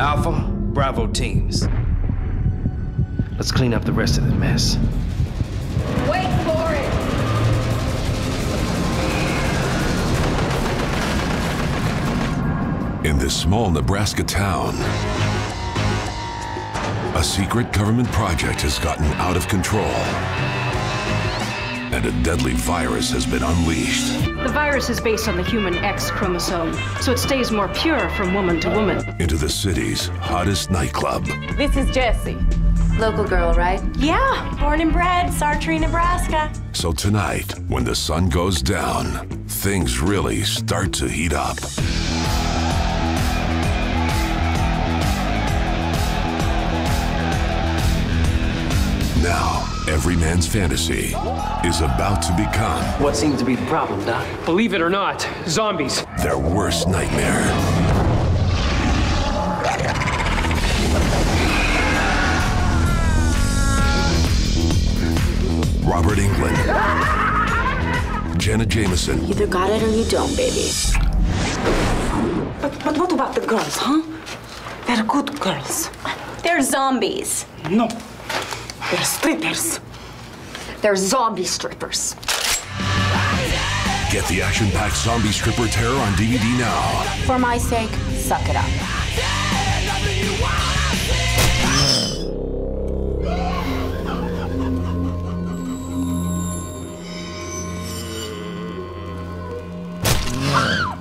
Alpha, Bravo teams. Let's clean up the rest of the mess. Wait for it! In this small Nebraska town, a secret government project has gotten out of control. And a deadly virus has been unleashed. The virus is based on the human X chromosome, so it stays more pure from woman to woman. Into the city's hottest nightclub. This is Jessie. Local girl, right? Yeah, born and bred, Sartre, Nebraska. So tonight, when the sun goes down, things really start to heat up. Now, every man's fantasy is about to become What seems to be the problem, Doc? Believe it or not, zombies. their worst nightmare. Robert Englund. Jenna Jameson. Either got it or you don't, baby. But, but what about the girls, huh? They're good girls. They're zombies. No. They're strippers. They're zombie strippers. Get the action-packed zombie stripper terror on DVD now. For my sake, suck it up. Ah!